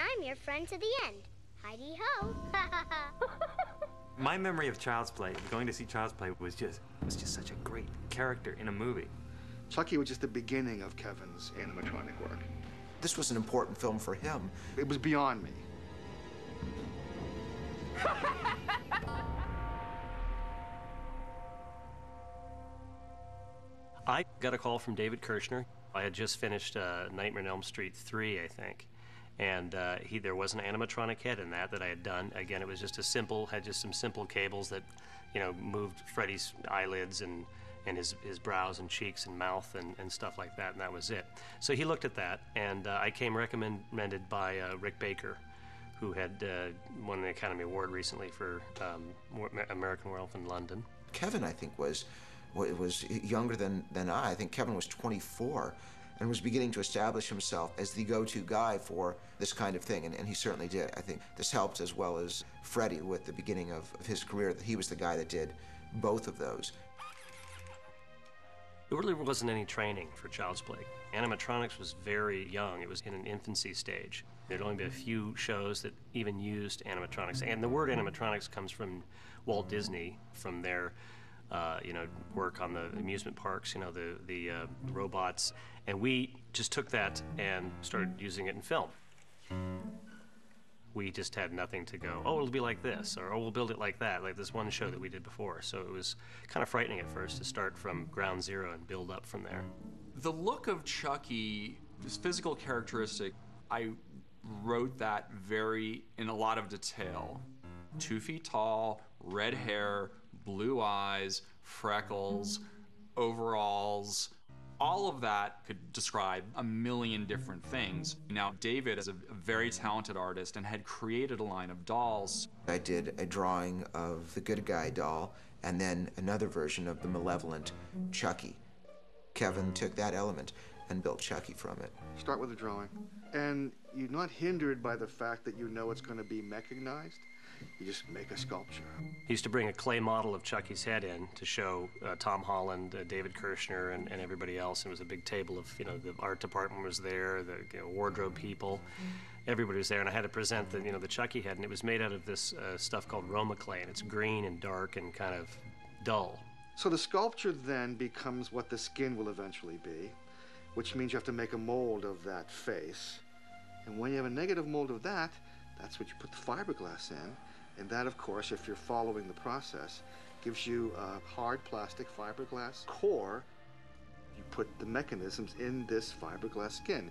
And I'm your friend to the end. Heidi ho. My memory of Child's Play, going to see Child's Play, was just was just such a great character in a movie. Chucky was just the beginning of Kevin's animatronic work. This was an important film for him. It was beyond me. I got a call from David Kirschner. I had just finished uh, Nightmare on Elm Street 3, I think. And uh, he, there was an animatronic head in that that I had done. Again, it was just a simple, had just some simple cables that, you know, moved Freddy's eyelids and, and his, his brows and cheeks and mouth and, and stuff like that, and that was it. So he looked at that, and uh, I came recommended by uh, Rick Baker, who had uh, won an Academy Award recently for um, American Werewolf in London. Kevin, I think, was was younger than, than I. I think Kevin was 24 and was beginning to establish himself as the go-to guy for this kind of thing, and, and, he certainly did. I think this helped as well as Freddy with the beginning of, of his career, that he was the guy that did both of those. There really wasn't any training for Child's Play. Animatronics was very young. It was in an infancy stage. There'd only be a few shows that even used animatronics. And the word animatronics comes from Walt Disney, from their uh, you know, work on the amusement parks, you know, the, the uh, robots. And we just took that and started using it in film. We just had nothing to go, oh, it'll be like this, or oh, we'll build it like that, like this one show that we did before. So it was kind of frightening at first to start from ground zero and build up from there. The look of Chucky, his physical characteristic, I wrote that very in a lot of detail. Two feet tall, red hair, blue eyes, freckles, overalls. All of that could describe a million different things. Now, David is a very talented artist and had created a line of dolls. I did a drawing of the good guy doll and then another version of the malevolent Chucky. Kevin took that element and built Chucky from it. Start with a drawing. And you're not hindered by the fact that you know it's going to be mechanized. You just make a sculpture. He used to bring a clay model of Chucky's head in to show uh, Tom Holland, uh, David Kirschner, and, and, everybody else. It was a big table of, you know, the art department was there, the you know, wardrobe people, everybody was there, and I had to present the, you know, the Chucky head, and it was made out of this uh, stuff called Roma clay, and it's green and dark and kind of dull. So the sculpture then becomes what the skin will eventually be, which means you have to make a mold of that face. And when you have a negative mold of that, that's what you put the fiberglass in. And that, of course, if you're following the process, gives you a hard plastic fiberglass core. You put the mechanisms in this fiberglass skin.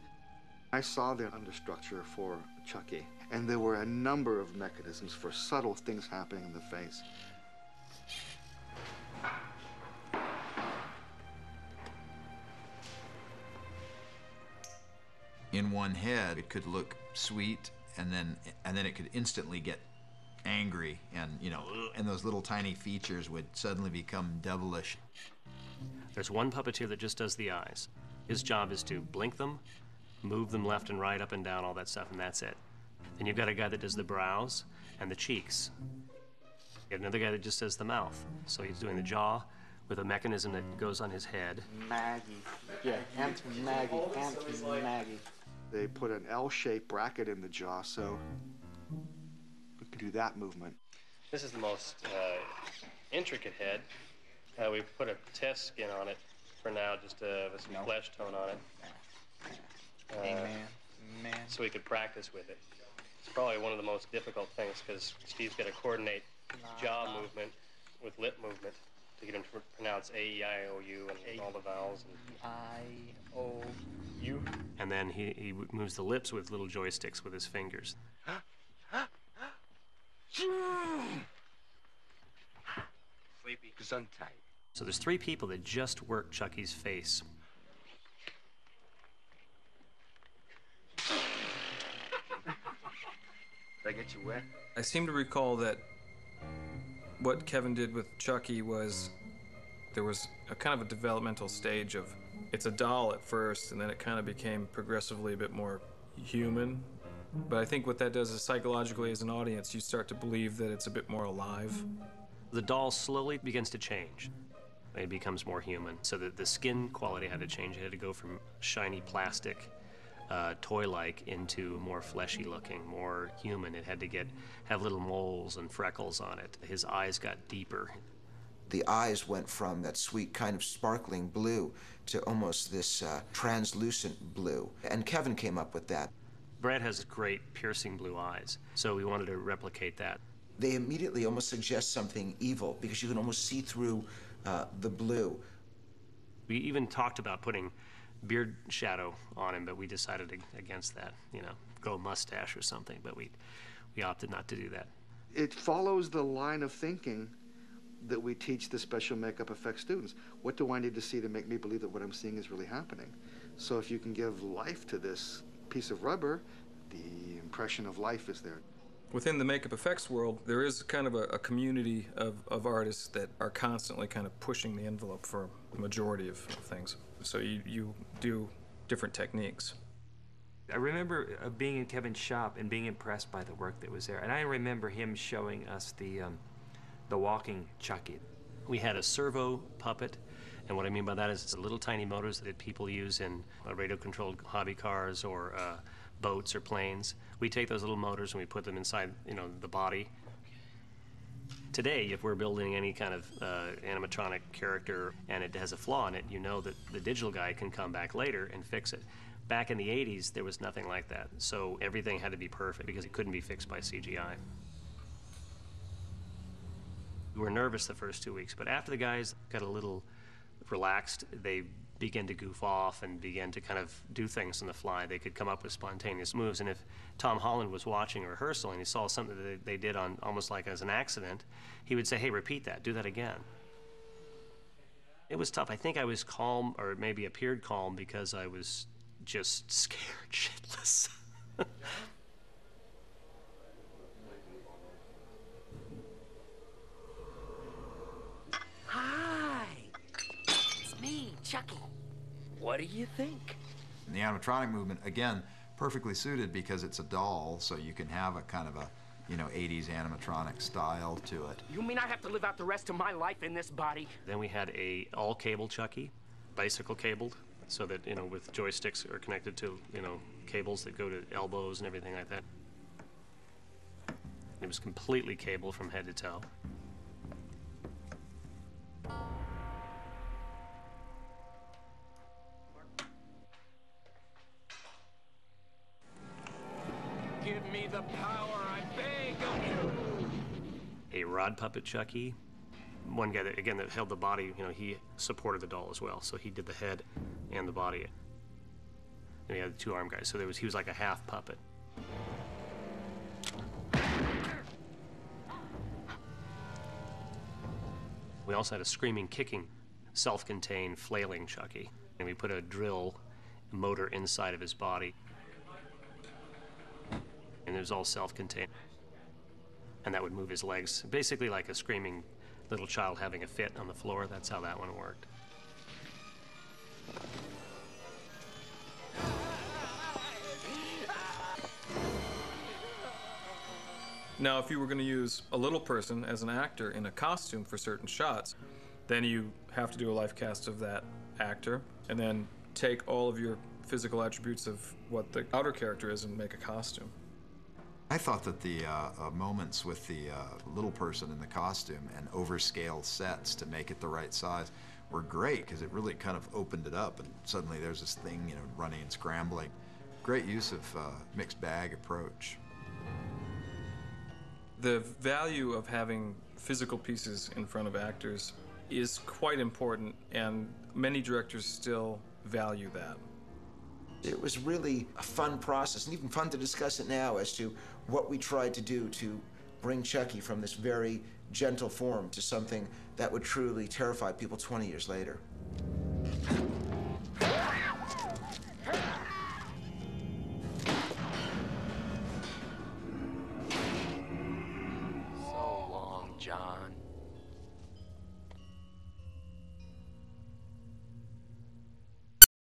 I saw the understructure for Chucky, and there were a number of mechanisms for subtle things happening in the face. In one head, it could look sweet, and then and then it could instantly get angry and you know and those little tiny features would suddenly become devilish. There's one puppeteer that just does the eyes. His job is to blink them move them left and right up and down all that stuff and that's it. Then you've got a guy that does the brows and the cheeks. You have another guy that just does the mouth. So he's doing the jaw with a mechanism that goes on his head. Maggie. Yeah aunt maggie aunt maggie. They put an l-shaped bracket in the jaw so do that movement. This is the most uh, intricate head. Uh, we put a test skin on it for now, just uh, with some no. flesh tone on it. Uh, Amen. Man. So we could practice with it. It's probably one of the most difficult things because Steve's got to coordinate jaw movement with lip movement to get him to pronounce A, E, I, O, U, and a all the vowels. And I, O, U. And then he, he moves the lips with little joysticks with his fingers. Sleepy. Gesundheit. So there's three people that just work Chucky's face. Did I get you wet? I seem to recall that what Kevin did with Chucky was there was a kind of a developmental stage of it's a doll at first and then it kind of became progressively a bit more human but I think what that does is psychologically, as an audience, you start to believe that it's a bit more alive. The doll slowly begins to change. It becomes more human. So that the skin quality had to change. It had to go from shiny plastic uh, toy-like into more fleshy looking, more human. It had to get have little moles and freckles on it. His eyes got deeper. The eyes went from that sweet kind of sparkling blue to almost this uh, translucent blue. And Kevin came up with that. Brad has great piercing blue eyes, so we wanted to replicate that. They immediately almost suggest something evil because you can almost see through uh, the blue. We even talked about putting beard shadow on him, but we decided against that. You know, go a mustache or something, but we we opted not to do that. It follows the line of thinking that we teach the special makeup effects students. What do I need to see to make me believe that what I'm seeing is really happening? So if you can give life to this piece of rubber, the impression of life is there. Within the makeup effects world, there is kind of a, a community of, of artists that are constantly kind of pushing the envelope for the majority of, of things. So you, you do different techniques. I remember uh, being in Kevin's shop and being impressed by the work that was there. And I remember him showing us the, um, the walking Chucky. We had a servo puppet, and what I mean by that is it's little tiny motors that people use in uh, radio-controlled hobby cars or uh, boats or planes. We take those little motors and we put them inside, you know, the body. Today, if we're building any kind of uh, animatronic character and it has a flaw in it, you know that the digital guy can come back later and fix it. Back in the 80s, there was nothing like that. So everything had to be perfect because it couldn't be fixed by CGI. We were nervous the first two weeks, but after the guys got a little relaxed, they begin to goof off and begin to kind of do things on the fly. They could come up with spontaneous moves. And if Tom Holland was watching a rehearsal and he saw something that they, they did on almost like as an accident, he would say, hey, repeat that, do that again. It was tough. I think I was calm, or maybe appeared calm, because I was just scared shitless. Hi, it's me, Chucky. What do you think? And the animatronic movement, again, perfectly suited because it's a doll, so you can have a kind of a, you know, 80s animatronic style to it. You mean I have to live out the rest of my life in this body? Then we had a all cable Chucky, bicycle cabled, so that you know with joysticks are connected to you know cables that go to elbows and everything like that. It was completely cable from head to toe. The power, I beg of you. A rod puppet Chucky. One guy that again that held the body, you know, he supported the doll as well. So he did the head and the body. And he had the two arm guys. So there was he was like a half puppet. We also had a screaming, kicking, self-contained, flailing Chucky. And we put a drill motor inside of his body. And it was all self-contained. And that would move his legs, basically like a screaming little child having a fit on the floor. That's how that one worked. Now, if you were going to use a little person as an actor in a costume for certain shots, then you have to do a life cast of that actor and then take all of your physical attributes of what the outer character is and make a costume. I thought that the uh, uh, moments with the uh, little person in the costume and overscale sets to make it the right size were great because it really kind of opened it up and suddenly there's this thing, you know, running and scrambling. Great use of uh, mixed bag approach. The value of having physical pieces in front of actors is quite important, and many directors still value that. It was really a fun process, and even fun to discuss it now as to what we tried to do to bring Chucky from this very gentle form to something that would truly terrify people 20 years later.